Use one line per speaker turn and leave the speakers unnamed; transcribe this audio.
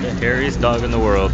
The hairiest dog in the world.